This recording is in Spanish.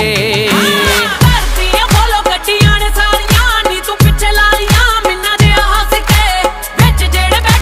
Eh,